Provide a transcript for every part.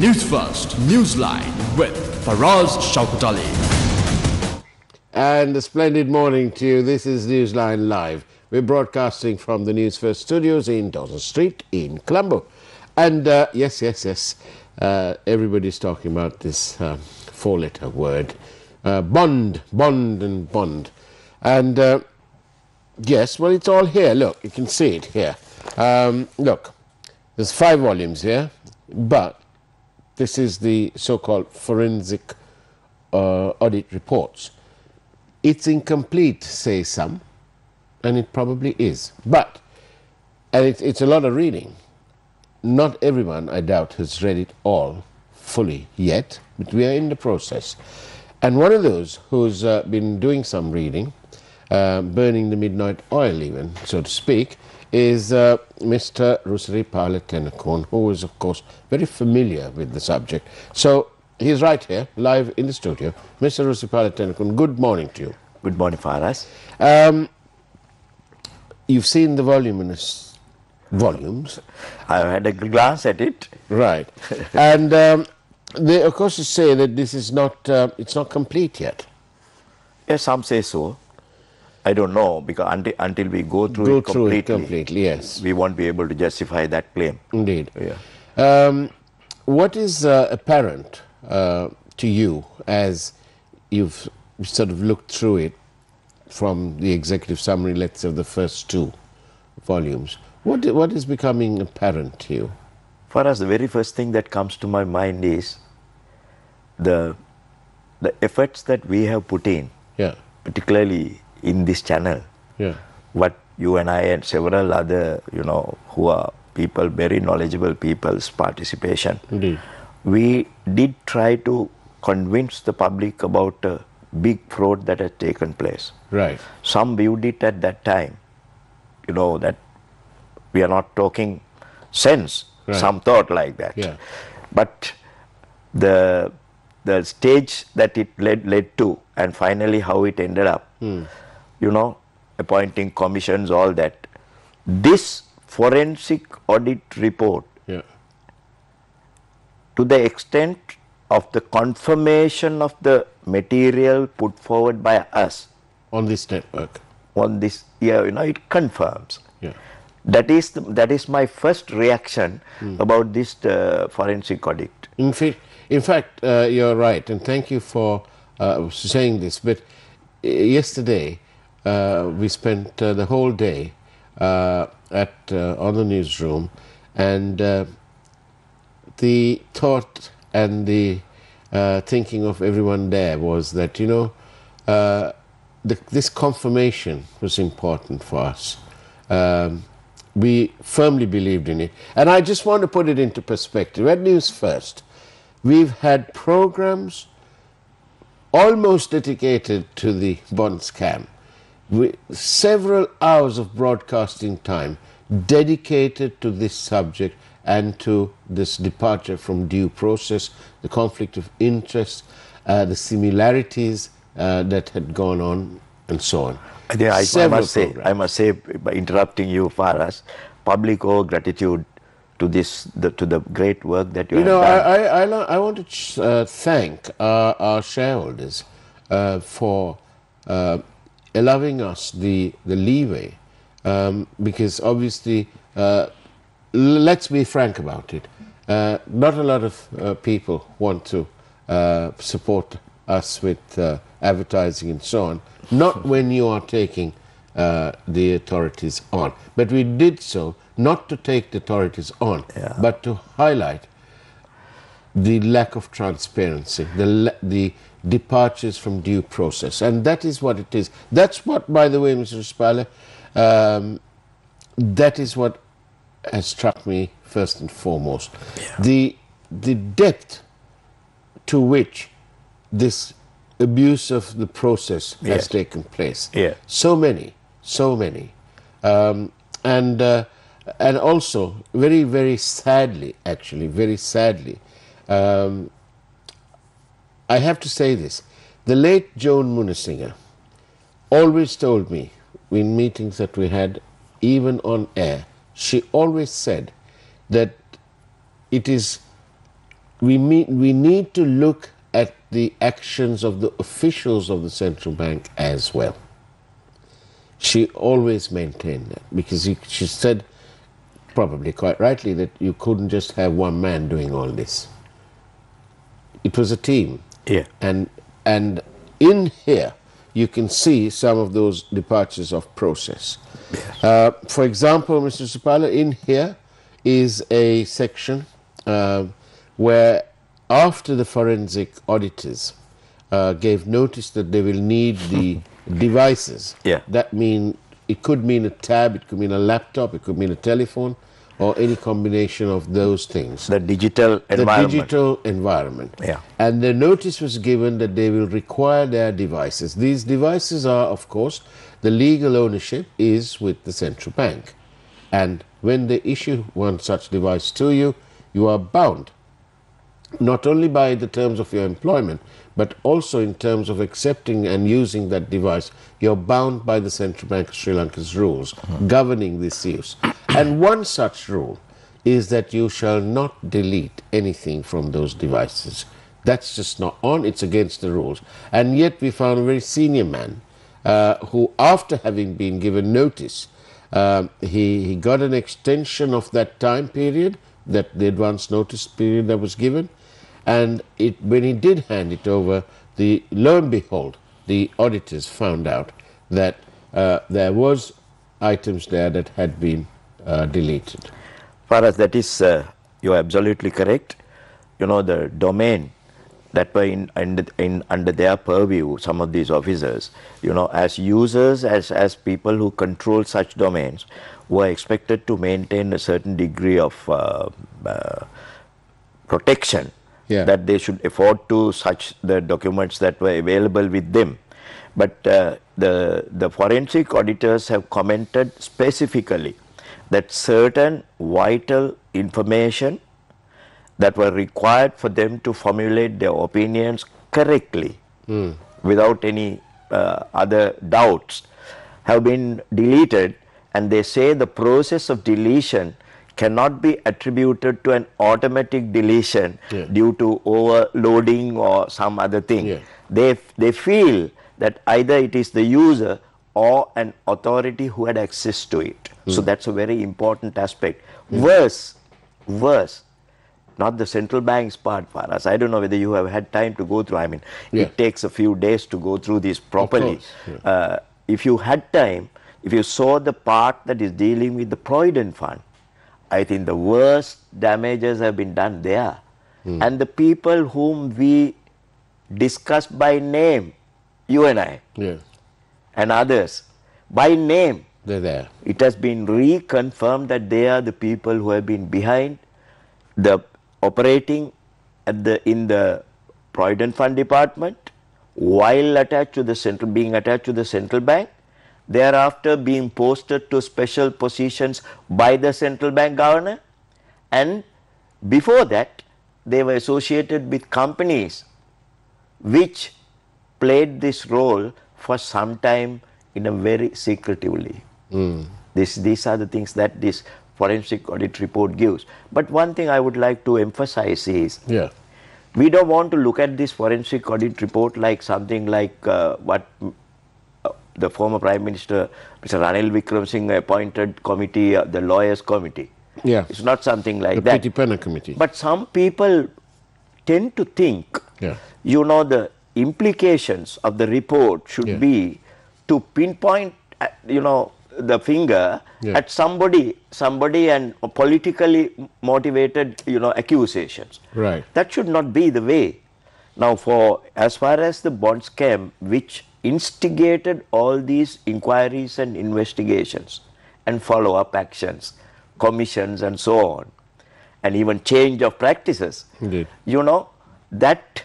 News First, Newsline with Faraz Shauketaly. And a splendid morning to you. This is Newsline Live. We're broadcasting from the News First studios in Dawson Street in Colombo. And uh, yes, yes, yes, uh, everybody's talking about this uh, four letter word bond, bond, and bond. And uh, yes, well, it's all here. Look, you can see it here. Um, look, there's five volumes here, but this is the so called forensic uh, audit reports. It's incomplete, say some, and it probably is. But, and it, it's a lot of reading. Not everyone, I doubt, has read it all fully yet, but we are in the process. And one of those who's uh, been doing some reading, uh, burning the midnight oil even, so to speak, is uh, Mr. Rusiripala Tennakoon, who is, of course, very familiar with the subject. So he's right here, live in the studio. Mr. Rusiripala Tennakoon, good morning to you. Good morning, Faraz. Um, you've seen the voluminous volumes, I had a glance at it. right? and um, they, of course, you say that this is not uh, it's not complete yet. Yes, some say so. I don't know because until, until we go through Go it through completely, it completely, yes, we won't be able to justify that claim. indeed. Yeah. Um, what is uh, apparent uh, to you as you've sort of looked through it from the executive summary, let's say, of the first two volumes? What, what is becoming apparent to you? For us, the very first thing that comes to my mind is the the efforts that we have put in, Yeah, particularly in this channel. yeah, What you and I and several other, you know, who are people, very knowledgeable people's participation. indeed. we did try to convince the public about a big fraud that had taken place. Right, Some viewed it at that time, you know, that we are not talking sense. Right. Some thought like that. Yeah. But the the stage that it led led to, and finally how it ended up, Hmm. You know, appointing commissions, all that. This forensic audit report yeah, to the extent of the confirmation of the material put forward by us on this network. on this yeah you know it confirms Yeah, that is the, that is my first reaction Hmm. about this uh, forensic audit In, fa- in fact, uh, you're right, and thank you for uh, saying this. But uh, yesterday, we spent uh, the whole day uh, at uh, on the newsroom, and uh, the thought and the uh, thinking of everyone there was that you know uh, the, this confirmation was important for us. Um, we firmly believed in it, and I just want to put it into perspective. At News First, we've had programs almost dedicated to the bond scam. We, several hours of broadcasting time dedicated to this subject and to this departure from due process, the conflict of interest, uh, the similarities uh, that had gone on, and so on. I, think I, I must say programs. I must say by interrupting you Faraz public owe gratitude to this the, to the great work that you, You have know, done I, I, I, I want to ch- uh, thank our, our shareholders uh, for uh, allowing us the, the leeway um, because obviously, uh, let's be frank about it, uh, not a lot of uh, people want to uh, support us with uh, advertising and so on, not when you are taking uh, the authorities on. But we did so not to take the authorities on, Yeah. but to highlight the lack of transparency, the, the departures from due process. And that is what it is. That's what, by the way, Mr. Spale, um, that is what has struck me first and foremost. The, the depth to which this abuse of the process has taken place. Yeah. So many, so many. Um, and, uh, and also, very, very sadly, actually, very sadly, um, I have to say this. The late Joan Munisinger always told me in meetings that we had, even on air, she always said that it is we, meet, we need to look at the actions of the officials of the central bank as well. She always maintained that because he, she said, probably quite rightly, that you couldn't just have one man doing all this. It was a team. Yeah. And, and in here, you can see some of those departures of process. Uh, for example, Mr. Supala, in here is a section uh, where after the forensic auditors uh, gave notice that they will need the devices, Yeah. that mean it could mean a tab, it could mean a laptop, it could mean a telephone, or any combination of those things The digital the environment. The digital environment. Yeah. And the notice was given that they will require their devices. These devices are, of course, the legal ownership is with the central bank. And when they issue one such device to you, you are bound not only by the terms of your employment, but also in terms of accepting and using that device, you're bound by the Central Bank of Sri Lanka's rules governing this use. And one such rule is that you shall not delete anything from those devices. That's just not on, it's against the rules. And yet we found a very senior man uh, who, after having been given notice, um, he, he got an extension of that time period, that the advance notice period that was given, and it, when he did hand it over, the lo and behold, the auditors found out that uh, there was items there that had been uh, deleted. far as that is, uh, you are absolutely correct. You know, the domain that were in, in, in under their purview, some of these officers, you know, as users, as, as people who control such domains, were expected to maintain a certain degree of uh, uh, protection Yeah. that they should afford to such the documents that were available with them. But uh, the, the forensic auditors have commented specifically that certain vital information that were required for them to formulate their opinions correctly without any uh, other doubts have been deleted and they say the process of deletion cannot be attributed to an automatic deletion Yeah. due to overloading or some other thing. Yeah. they they feel that either it is the user or an authority who had access to it. So that's a very important aspect. Worse worse not the central bank's part for us i don't know whether you have had time to go through. I mean Yeah. it takes a few days to go through this properly. Uh, if you had time if you saw the part that is dealing with the provident fund i think the worst damages have been done there. Hmm. And the people whom we discussed by name you and i. Yeah, and others by name. They're there. it has been reconfirmed that they are the people who have been behind the operating at the in the provident fund department while attached to the central being attached to the central bank thereafter being posted to special positions by the central bank governor and before that they were associated with companies which played this role for some time in a very secretively. This, these are the things that this forensic audit report gives. But one thing I would like to emphasize is Yeah, we don't want to look at this forensic audit report like something like uh, what mm, the former Prime Minister, Mr. Ranil Wickremesinghe appointed committee, uh, the lawyers committee. Yeah. It's not something like the that. Petty Penna Committee. But some people tend to think, Yeah. you know, the implications of the report should Yeah. be to pinpoint, uh, you know, the finger Yeah. at somebody, somebody, and politically motivated, you know, accusations. Right. That should not be the way. Now, for as far as the bond scam, which instigated all these inquiries and investigations and follow up actions, commissions, and so on, and even change of practices, Indeed. you know, that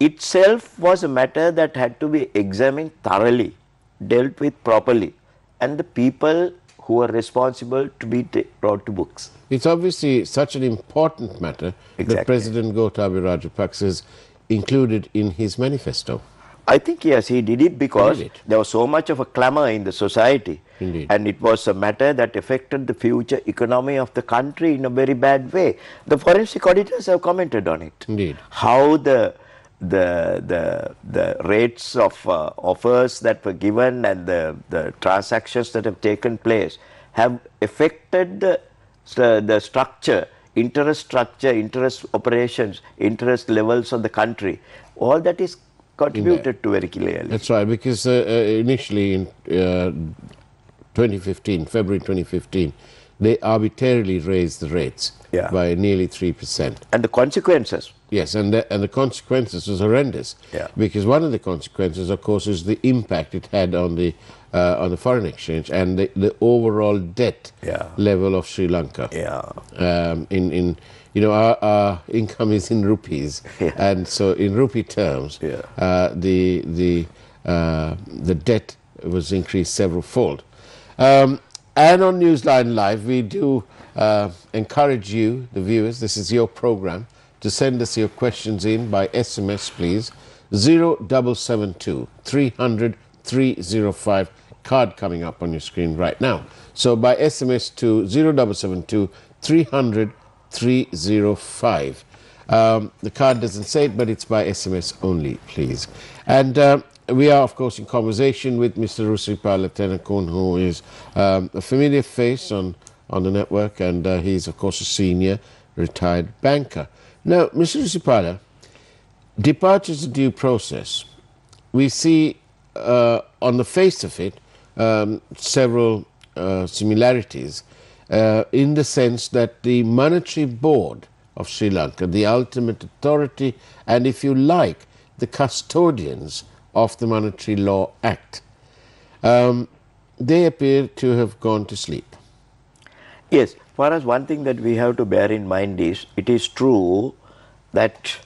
itself was a matter that had to be examined thoroughly, dealt with properly, and the people who are responsible to be brought to books. It's obviously such an important matter that President Gotabaya Rajapaksa has included in his manifesto. I think yes, he did it because did it. there was so much of a clamor in the society. Indeed. And it was a matter that affected the future economy of the country in a very bad way. The forensic auditors have commented on it. Indeed. How the the the the rates of uh, offers that were given and the the transactions that have taken place have affected the st- the structure interest structure interest operations interest levels of the country all that is contributed to very clearly That's right, because uh, uh, initially in uh, 2015, February 2015, they arbitrarily raised the rates Yeah. by nearly 3%. and the consequences Yes, and the, and the consequences was horrendous. Yeah. Because one of the consequences, of course, is the impact it had on the uh, on the foreign exchange and the, the overall debt yeah. level of Sri Lanka. Yeah. Um, in in you know our, our income is in rupees, yeah. and so in rupee terms, yeah. uh, the the uh, the debt was increased several fold. Um, and on Newsline Live, we do uh, encourage you, the viewers. This is your program to send us your questions in by SMS, please. 0772 300 305 card coming up on your screen right now. So by SMS to 0772 300 305. Um, the card doesn't say it, but it's by SMS only, please. And um, we are, of course, in conversation with Mr. Rusiripala Tennakoon, who is um, a familiar face on, on the network, and uh, he's, of course, a senior retired banker. Now, Mr. Rusiripala, departures due process we see uh, on the face of it um, several uh, similarities uh, in the sense that the monetary board of Sri Lanka, the ultimate authority, and if you like, the custodians of the Monetary Law Act, um, they appear to have gone to sleep. Yes, for us, one thing that we have to bear in mind is it is true that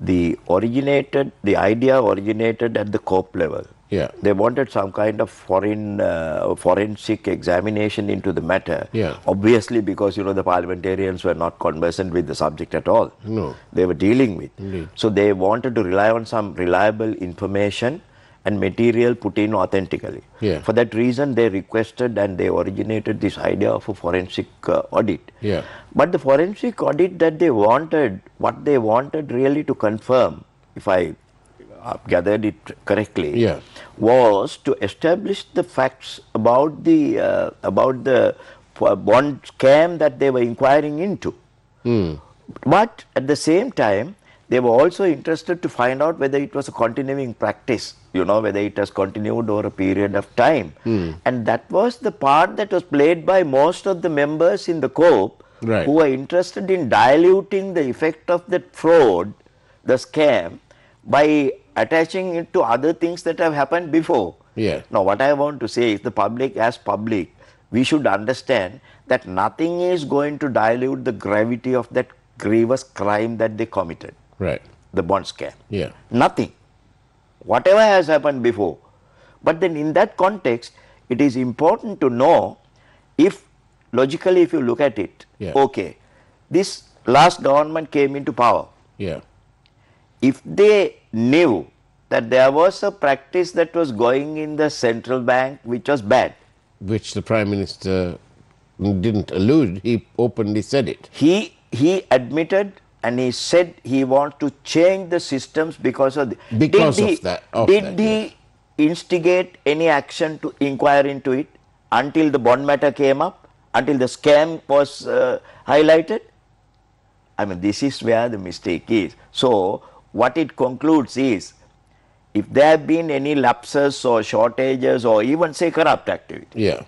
the originated, the idea originated at the COPE level. Yeah. They wanted some kind of foreign uh, forensic examination into the matter. Yeah. Obviously, because you know the parliamentarians were not conversant with the subject at all. No. They were dealing with. Indeed. So they wanted to rely on some reliable information and material put in authentically. Yeah. For that reason, they requested and they originated this idea of a forensic uh, audit. Yeah. But the forensic audit that they wanted, what they wanted really to confirm, if I gathered it correctly, Yeah. was to establish the facts about the uh, about the uh, bond scam that they were inquiring into. But at the same time, they were also interested to find out whether it was a continuing practice, you know, whether it has continued over a period of time. And that was the part that was played by most of the members in the COPE Right. who were interested in diluting the effect of that fraud, the scam, by attaching it to other things that have happened before. Yeah. Now, what I want to say is the public, as public, we should understand that nothing is going to dilute the gravity of that grievous crime that they committed, Right. the bond scam. Yeah. Nothing. Whatever has happened before. But then, in that context, it is important to know if logically, if you look at it, Yeah. okay, this last government came into power Yeah. If they knew that there was a practice that was going in the central bank which was bad, Which the Prime Minister didn't allude, he openly said it. he he admitted and he said he wants to change the systems because of the, Because did of he, that- of did that, he instigate any action to inquire into it until the bond matter came up, until the scam was uh, highlighted? I mean, this is where the mistake is. So, what it concludes is if there have been any lapses or shortages or even say corrupt activity, Yeah.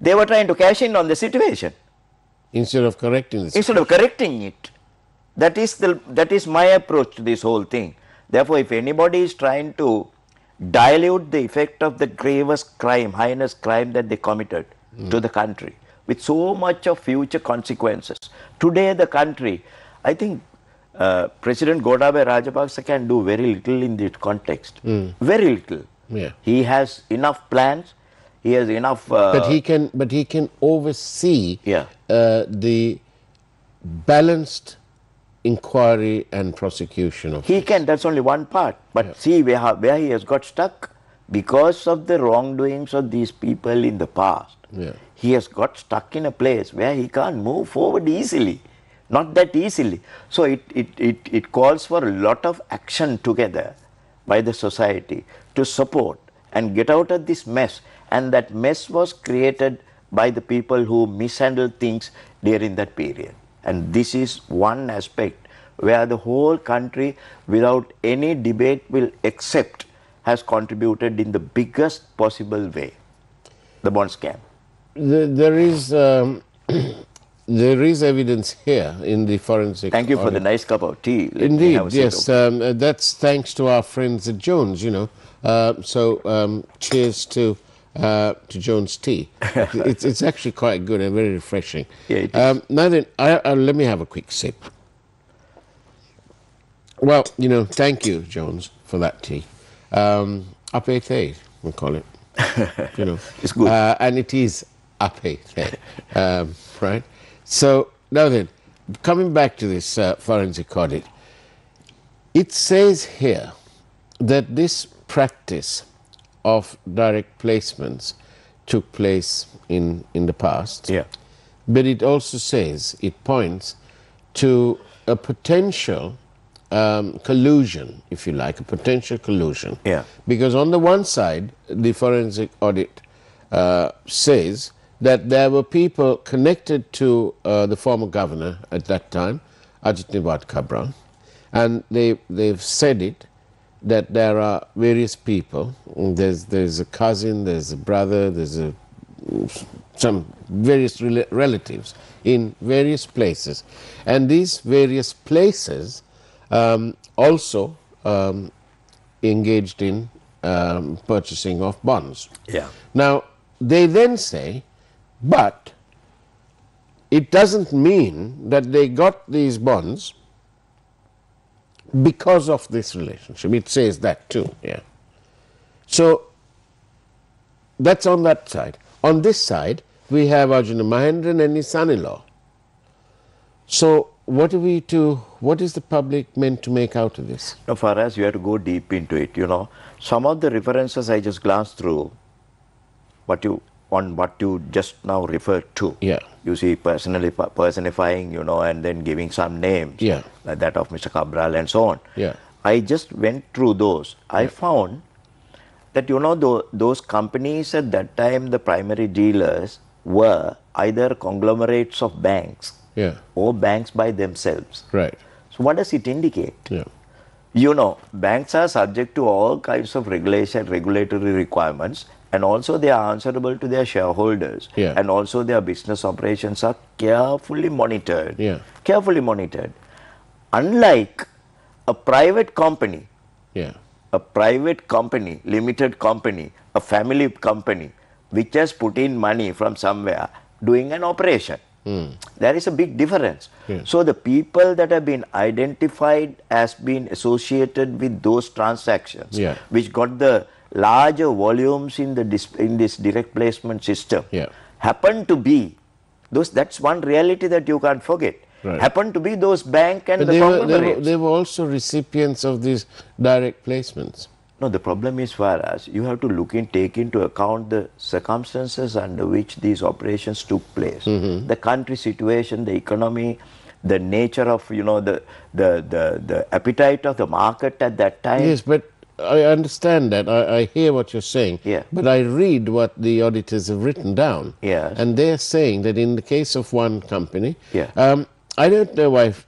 they were trying to cash in on the situation Instead of correcting this. instead of correcting it. That is the that is my approach to this whole thing. Therefore, if anybody is trying to dilute the effect of the gravest crime, heinous crime that they committed hmm. to the country with so much of future consequences. Today, the country, I think uh, President Gotabaya Rajapaksa can do very little in this context. Very little. Yeah. He has enough plans. He has enough. Uh, but he can but he can oversee Yeah. uh, the balanced inquiry and prosecution of He can, that's only one part. But see where, where he has got stuck because of the wrongdoings of these people in the past. Yeah. He has got stuck in a place where he can't move forward easily. Not that easily. So it, it, it, it calls for a lot of action together by the society to support and get out of this mess. And that mess was created by the people who mishandled things during that period. And this is one aspect where the whole country, without any debate, will accept has contributed in the biggest possible way. The bond scam. The- there is um, there is evidence here in the forensic. Thank you for the nice cup of tea. Let Indeed, have a sip yes. Um, uh, that's thanks to our friends at Jones. You know, uh, so um, cheers to uh, to Jones tea. it's it's actually quite good and very refreshing. Yeah, it is. Um, now then, I, I, let me have a quick sip. Well, you know, thank you, Jones, for that tea. Um, apete, we call it. You know, It's good. uh, and it is apete, um, right? So now then, coming back to this uh, forensic audit, it says here that this practice of direct placements took place in in the past. Yeah. But it also says, it points to a potential um, collusion, if you like, a potential collusion. Yeah. Because on the one side, the forensic audit uh, says that there were people connected to uh, the former governor at that time, Ajith Nivard Cabraal, and they, they've said it that there are various people. There's, there's a cousin, there's a brother, there's a some various rela- relatives in various places. And these various places um, also um, engaged in um, purchasing of bonds. Yeah. Now, they then say, but it doesn't mean that they got these bonds because of this relationship. It says that too, yeah. So that's on that side. On this side, we have Arjuna Mahendran and his son-in-law. So what are we to? What is the public meant to make out of this? Now, for us, you have to go deep into it. You know, some of the references I just glanced through, what you on what you just now referred to. Yeah. You see, personally personifying, you know, and then giving some names. Yeah. Like that of Mr. Cabraal and so on. Yeah. I just went through those. I found that you know tho- those companies at that time, the primary dealers were either conglomerates of banks Yeah. or banks by themselves. Right. So what does it indicate? Yeah. You know, banks are subject to all kinds of regulation, regulatory requirements, and also they are answerable to their shareholders. Yeah. And also their business operations are carefully monitored. Yeah. Carefully monitored. Unlike a private company, Yeah. a private company, limited company, a family company, which has put in money from somewhere doing an operation. Hmm. There is a big difference. So the people that have been identified as being associated with those transactions, which got the larger volumes in the in this direct placement system, Yeah. happen to be those. That's one reality that you can't forget. Right. Happen to be those bank and But the they were, they, were, they were also recipients of these direct placements. No, the problem is for us, you have to look in, take into account the circumstances under which these operations took place, Mm-hmm. the country situation, the economy, the nature of you know the the the, the appetite of the market at that time. Yes, but I understand that. I, I hear what you're saying. Yeah. But I read what the auditors have written down. And they're saying that in the case of one company, Yeah. um, I don't know if,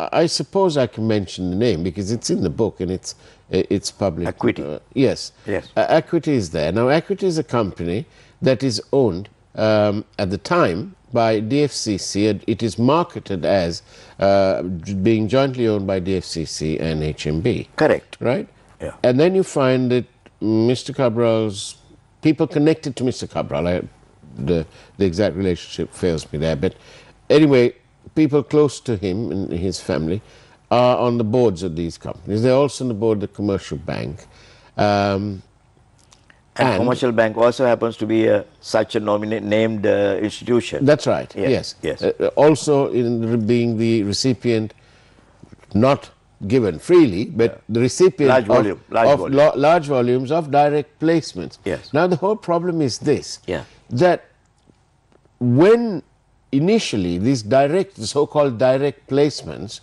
I suppose I can mention the name because it's in the book and it's it's public. Acuity. Uh, yes. Yes. Uh, Acuity is there. Now, Acuity is a company that is owned um, at the time by DFCC. It is marketed as uh, being jointly owned by DFCC and HNB Correct. right? Yeah. And then you find that Mr. Cabraal's people connected to Mr. Cabraal, I, the the exact relationship fails me there, but anyway, people close to him and his family are on the boards of these companies. They're also on the board of the commercial bank. Um, And, And- commercial bank also happens to be a, such a nominate, named uh, institution. that's right. Yes, Yes. yes. Uh, uh, also in being the recipient not given freely, but the recipient Large of, volume, large of volume. large volumes of direct placements. Yes. Now the whole problem is this: Yeah. that when initially these direct, so-called direct placements,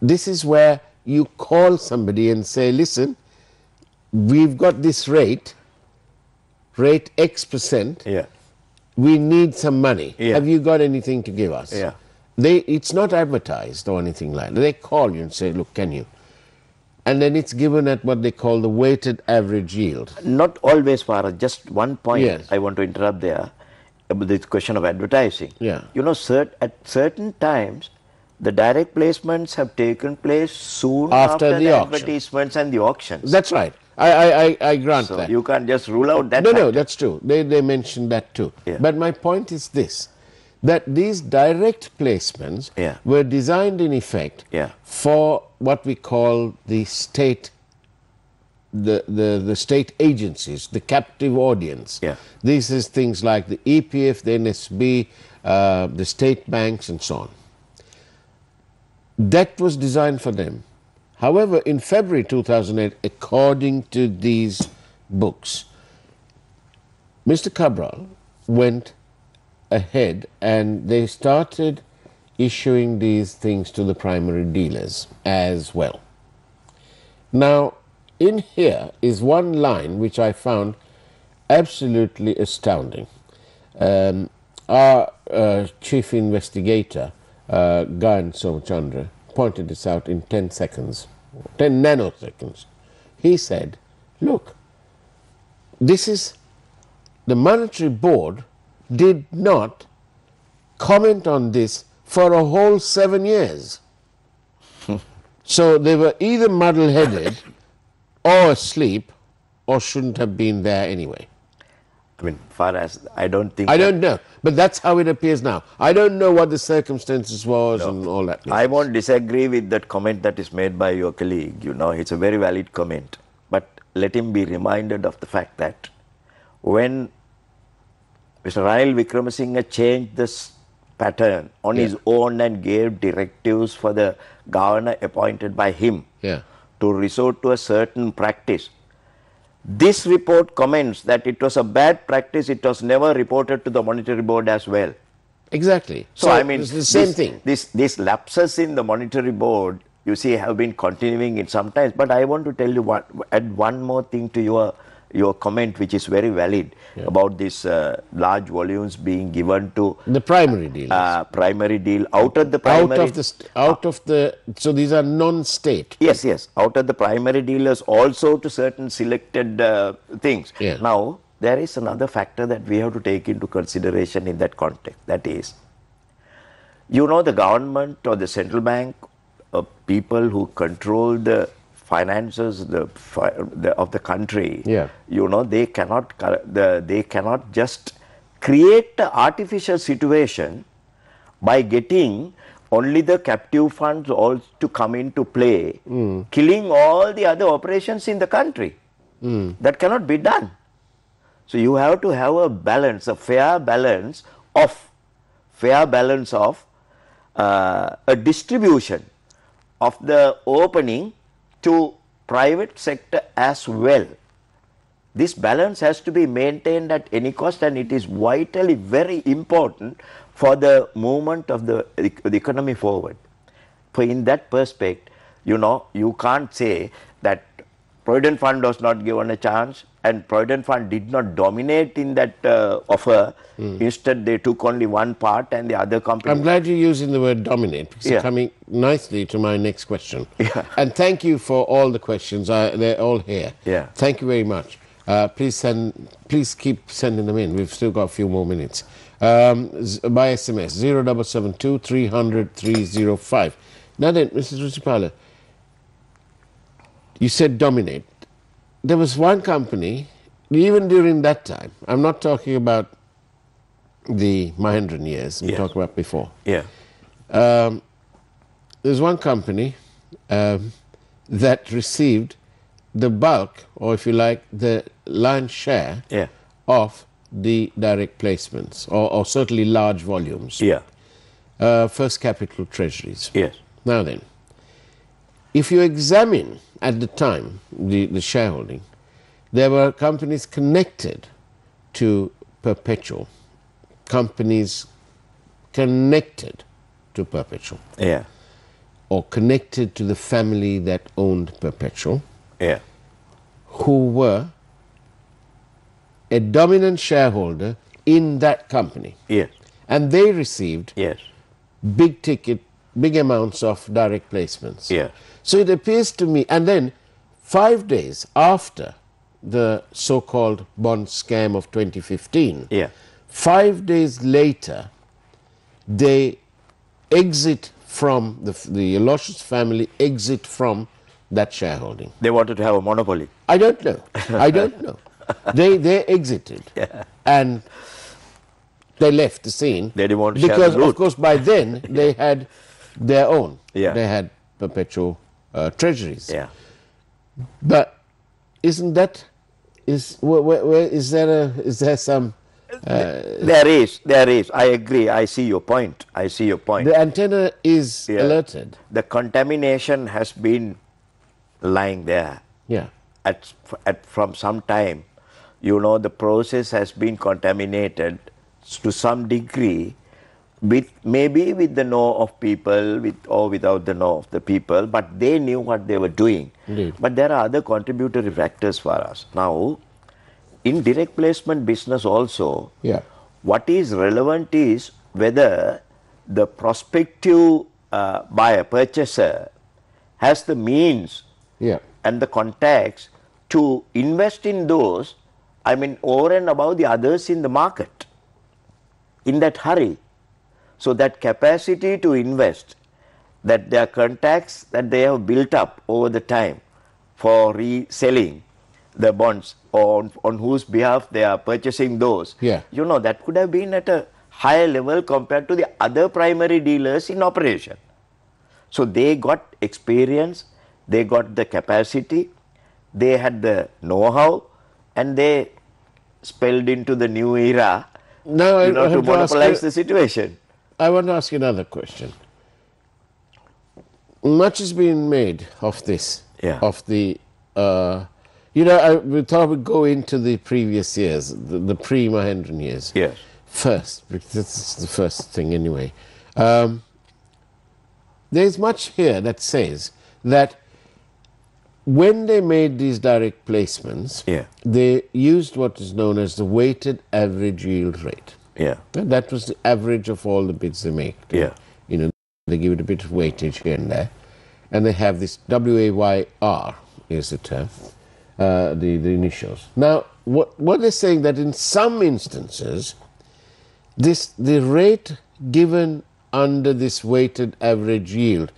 this is where you call somebody and say, "Listen, we've got this rate, rate X percent." Yeah. we need some money. Yeah. Have you got anything to give us? Yeah. They, it's not advertised or anything like that. They call you and say, look, can you? And then it's given at what they call the weighted average yield. Not always, Farah. Just one point Yes. I want to interrupt there about this question of advertising. Yeah. You know, cert- at certain times, the direct placements have taken place soon After after, the the, advertisements and the auctions. That's right. I, I, I, grant so that. you can't just rule out that. no, no, that's true. They, they mentioned that too. Yeah. But my point is this that these direct placements Yeah. were designed in effect Yeah. for what we call the state the, the, the state agencies, the captive audience. Yeah. This is things like the EPF, the NSB, uh, the state banks, and so on. That was designed for them. However, in February 2008, according to these books, Mr. Cabraal went ahead and they started issuing these things to the primary dealers as well. Now, in here is one line which I found absolutely astounding. Um, our uh, chief investigator, uh, Gayan Somachandra, pointed this out in 10 seconds, 10 nanoseconds. He said, Look, this is the monetary board did not comment on this for a whole seven years. so they were either muddle headed or asleep or shouldn't have been there anyway. I mean, far as I don't think. I don't know, but that's how it appears now. I don't know what the circumstances was and all that. I won't disagree with that comment that is made by your colleague. You know, it's a very valid comment. But let him be reminded of the fact that when Mr. Ranil Wickremesinghe changed this pattern on his own and gave directives for the governor appointed by him Yeah. to resort to a certain practice. This report comments that it was a bad practice, it was never reported to the monetary board as well. Exactly. So, I mean, it's the same this, thing. This, these lapses in the monetary board, you see, have been continuing in some times. But I want to tell you what, add one more thing to your your comment, which is very valid about these uh, large volumes being given to The primary dealers. uh, primary deal out of the out primary. of the out of the so these are non-state. Yes, yes, out of the primary dealers also to certain selected uh, things. Yeah. Now, there is another factor that we have to take into consideration in that context. That is, you know, the government or the central bank, uh, people who control the finances the, the of the country, Yeah. you know, they cannot the, they cannot just create an artificial situation by getting only the captive funds all to come into play, killing all the other operations in the country. That cannot be done. So you have to have a balance, a fair balance of fair balance of uh, a distribution of the opening to private sector as well. This balance has to be maintained at any cost and it is vitally very important for the movement of the, the economy forward. For in that perspective, you know, you can't say that Provident Fund was not given a chance and Provident Fund did not dominate in that uh, offer. Instead, they took only one part and the other company. I'm glad you're using the word dominate because Yeah. it's coming nicely to my next question. Yeah. And thank you for all the questions. I, they're all here. Yeah. Thank you very much. Uh, please send. Please keep sending them in. We've still got a few more minutes. Um, z- by SMS zero double seven two three hundred three zero five. Now then, Mrs. Rusiripala, you said dominate. There was one company, even during that time. I'm not talking about the Mahendran years. I'm Yeah. talking about before. yeah. There's one company um, that received the bulk, or if you like, the lion's share Yeah. of the direct placements, or, or certainly large volumes. Yeah. Uh, First Capital Treasuries. Yes. Now then, if you examine at the time the, the shareholding, there were companies connected to Perpetual, companies connected to Perpetual, Yeah. or connected to the family that owned Perpetual, Yeah. who were a dominant shareholder in that company. Yes. And they received Yes. big ticket, big amounts of direct placements. Yeah. So it appears to me, and then five days after the so called bond scam of 2015, Yeah. five days later, they exit from the, the Aloysius family, exit from that shareholding. They wanted to have a monopoly. I don't know. I don't know. They they exited and they left the scene. They didn't want to share because of course by then they had their own. Yeah. They had perpetual uh, treasuries. Yeah. But isn't that is where, where, where is there a is there some There is, there is. I agree. I see your point. I see your point. the antenna is Yeah. alerted. the contamination has been lying there Yeah. at, at from some time. You know, the process has been contaminated to some degree, with maybe with the know of people, with or without the know of the people, but they knew what they were doing. Indeed. But there are other contributory factors for us now. In direct placement business also, Yeah. what is relevant is whether the prospective uh, buyer, purchaser, has the means Yeah. and the contacts to invest in those, I mean, over and above the others in the market in that hurry. So, that capacity to invest, that their contacts that they have built up over the time for reselling the bonds on, on whose behalf they are purchasing those, Yeah. you know, that could have been at a higher level compared to the other primary dealers in operation. So they got experience, they got the capacity, they had the know-how, and they spelled into the new era, Now I, you know, I to ask monopolize you- the situation. I want to ask you another question. Much has been made of this, Yeah. of the, uh, you know, I we thought we'd go into the previous years, the, the pre Mahendran years. Yes. First, because this is the first thing anyway. Um, there's much here that says that when they made these direct placements, Yeah. they used what is known as the weighted average yield rate. Yeah. And That was the average of all the bids they make. Yeah. You know, they give it a bit of weightage here and there. And they have this WAYR is the term, uh, the, the initials. Now, what, what they're saying that in some instances, this the rate given under this weighted average yield,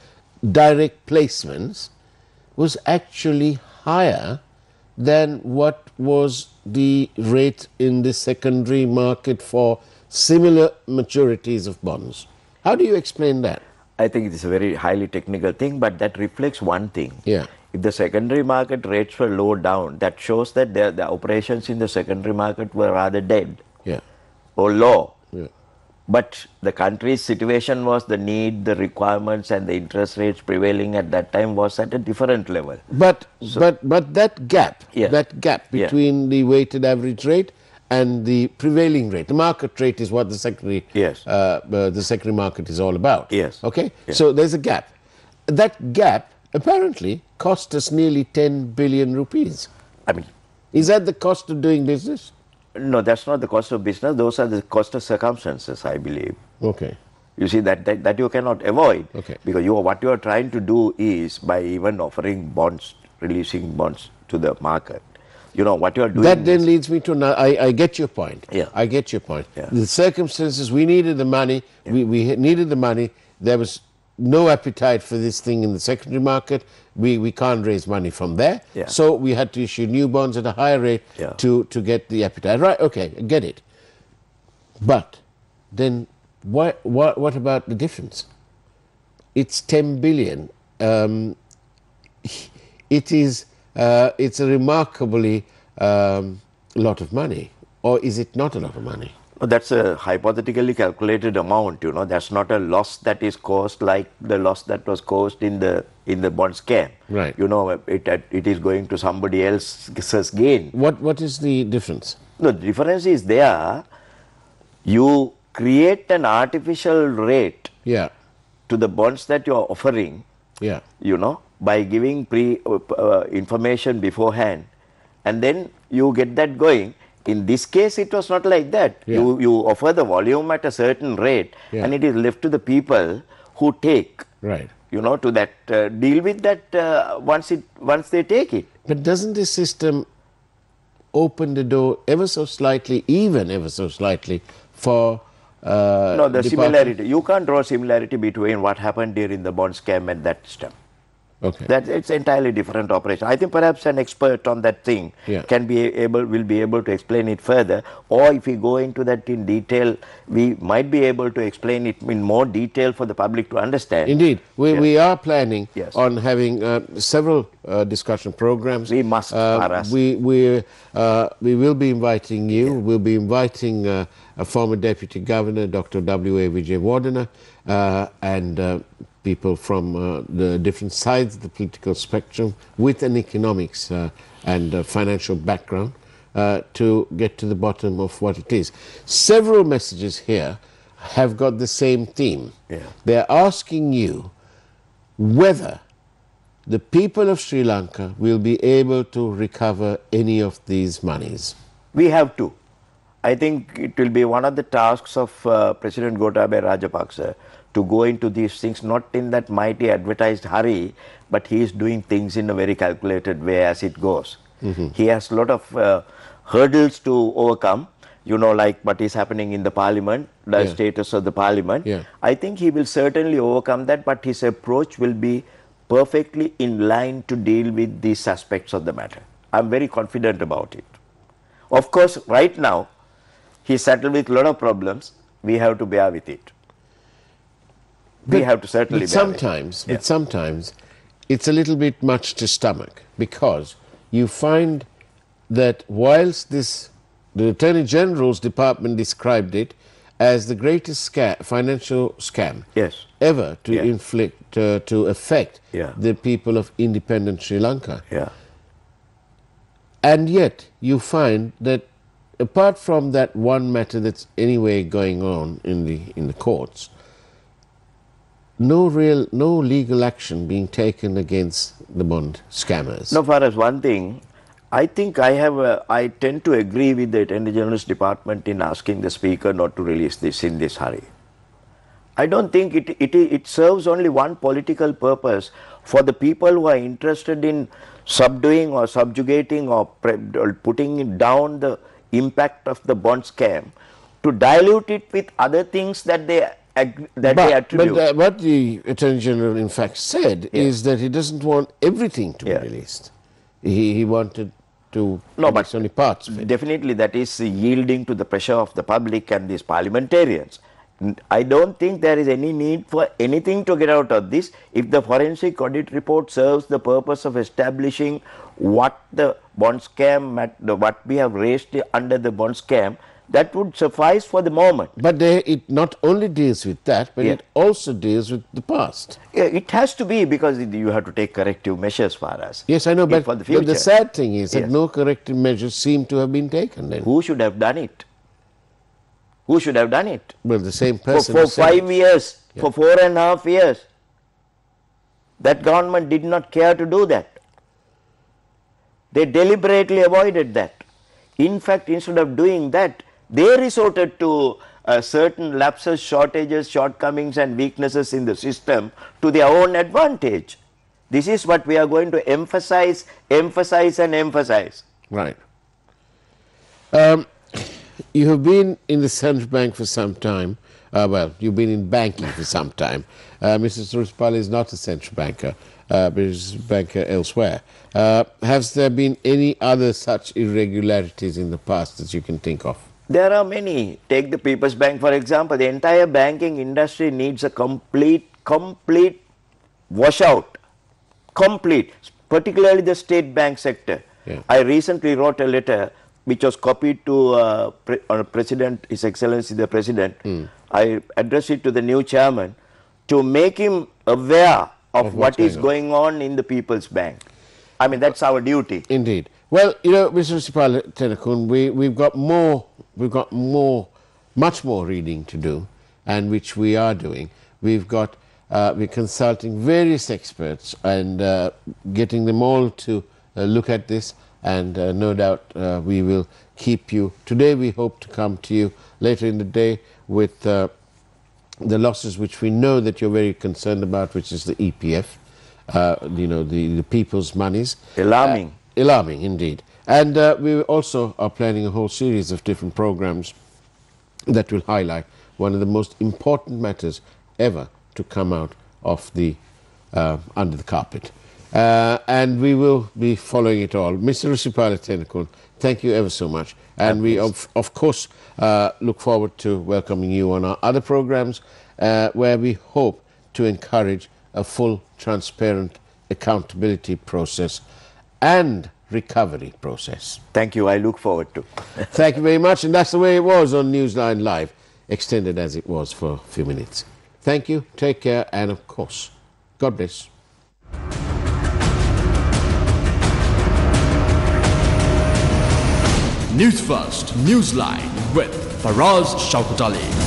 direct placements, was actually higher than what was the rate in the secondary market for similar maturities of bonds. How do you explain that? I think it is a very highly technical thing, but that reflects one thing. Yeah. If the secondary market rates were low down, that shows that the, the operations in the secondary market were rather dead Yeah. or low. Yeah. But the country's situation was the need, the requirements, and the interest rates prevailing at that time was at a different level. But but but that gap, Yeah. that gap Yeah. between the weighted average rate and the prevailing rate, the market rate is what the secondary Yes. uh, uh, the secondary market is all about. Yes. Okay. Yeah. So there's a gap. That gap apparently cost us nearly 10 billion rupees. I mean, Is that the cost of doing business? No, that's not the cost of business. Those are the cost of circumstances, I believe. Okay. You see that, that that you cannot avoid Okay. because you are, what you are trying to do is by even offering bonds, releasing bonds to the market. You know what you are doing. That then leads me to. I, I get your point. Yeah. I get your point. Yeah. The circumstances, we needed the money. We, we needed the money. There was no appetite for this thing in the secondary market. We, we can't raise money from there. Yeah. So we had to issue new bonds at a higher rate Yeah. to, to get the appetite. Right, okay, get it. But then what, what, what about the difference? It's 10 billion. Um, it is uh, it's a remarkably um, lot of money, or is it not a lot of money? That's a hypothetically calculated amount, you know. That's not a loss that is caused like the loss that was caused in the in the bond scam. Right. You know, it it is going to somebody else's gain. What What is the difference? No, the difference is there. You create an artificial rate Yeah, to the bonds that you are offering, yeah. you know, by giving pre uh, uh, information beforehand, and then you get that going. In this case, it was not like that. Yeah. You you offer the volume at a certain rate, Yeah. and it is left to the people who take, Right. you know, to that uh, deal with that uh, once it once they take it. But doesn't this system open the door ever so slightly, even ever so slightly, for uh, No, the department- similarity. You can't draw similarity between what happened during the bond scam and that step. Okay. That it's entirely different operation. I think perhaps an expert on that thing Yeah. can be able will be able to explain it further. Or if we go into that in detail, we might be able to explain it in more detail for the public to understand. Indeed, we, Yeah. we are planning Yes. on having uh, several uh, discussion programs. We must, Uh, we we uh, we will be inviting you. We'll be inviting uh, a former deputy governor, Dr. W. A. Vijay uh, and uh, people from uh, the different sides of the political spectrum with an economics uh, and uh, financial background uh, to get to the bottom of what it is. Several messages here have got the same theme. Yeah. They're asking you whether the people of Sri Lanka will be able to recover any of these monies. We have to. I think it will be one of the tasks of uh, President Gotabaya Rajapaksa to go into these things not in that mighty advertised hurry, but he is doing things in a very calculated way as it goes. He has a lot of uh, hurdles to overcome. You know, like what is happening in the parliament, the Yeah. status of the parliament. Yeah. I think he will certainly overcome that, but his approach will be perfectly in line to deal with these aspects of the matter. I'm very confident about it. Of course, right now, he settled with a lot of problems. We have to bear with it. We But- have to certainly But sometimes, Yeah. but sometimes, it's a little bit much to stomach because you find that whilst this, the Attorney General's department described it as the greatest scam, financial scam Yes. ever to Yeah. inflict, uh, to affect Yeah. the people of independent Sri Lanka. Yeah. And yet, you find that apart from that one matter that's anyway going on in the in the courts, no real, no legal action being taken against the bond scammers. No, far as one thing, I think I have, a, I tend to agree with the Attorney General's Department in asking the Speaker not to release this in this hurry. I don't think it, it, it serves only one political purpose for the people who are interested in subduing or subjugating or, or putting down the impact of the bond scam to dilute it with other things that they, that they But, attribute. but what the Attorney General in fact said is that he doesn't want everything to Yeah. be released. He, he wanted to No, but- only parts. Definitely, that is yielding to the pressure of the public and these parliamentarians. I don't think there is any need for anything to get out of this. If the forensic audit report serves the purpose of establishing what the bond scam, what we have raised under the bond scam, that would suffice for the moment. But they, it not only deals with that, but Yeah. it also deals with the past. Yeah, It has to be because you have to take corrective measures for us. Yes, I know, but, for the but the sad thing is that Yes. no corrective measures seem to have been taken then. Who should have done it? Who should have done it? Well, the same for, person. for said five it. years, for four and a half years. That government did not care to do that. They deliberately avoided that. In fact, instead of doing that, they resorted to uh, certain lapses, shortages, shortcomings, and weaknesses in the system to their own advantage. This is what we are going to emphasize, emphasize, and emphasize. Right. Um, you have been in the central bank for some time. Uh, well, you've been in banking for some time. Uh, Mrs. Rusiripala is not a central banker, uh, but is a banker elsewhere. Uh, has there been any other such irregularities in the past that you can think of? There are many. Take the People's Bank, for example. The entire banking industry needs a complete, complete washout. Complete. Particularly the state bank sector. Yeah. I recently wrote a letter which was copied to uh, pre- uh, President, His Excellency the President, Hmm. I addressed it to the new chairman to make him aware of, Of what's is going going on in the People's Bank. I mean, that's our duty. Indeed. Well, you know, Mr. Sipala Tennakoon, we, we've got more, we've got more, much more reading to do, and which we are doing. We've got, uh, we're consulting various experts and uh, getting them all to uh, look at this, and uh, no doubt uh, we will keep you. Today, we hope to come to you later in the day with uh, the losses which we know that you're very concerned about, which is the EPF, uh, you know, the, the people's monies. Alarming. Alarming, indeed. And uh, we also are planning a whole series of different programs that will highlight one of the most important matters ever to come out of the uh, under the carpet. Uh, and we will be following it all. Mr. Rusiripala Tennakoon, thank you ever so much. And we, of, of course, uh, look forward to welcoming you on our other programs uh, where we hope to encourage a full, transparent accountability process and recovery process. Thank you. I look forward to. Thank you very much. And that's the way it was on Newsline Live, extended as it was for a few minutes. Thank you, take care, and of course, God bless. News First, Newsline with Faraz Shauketaly.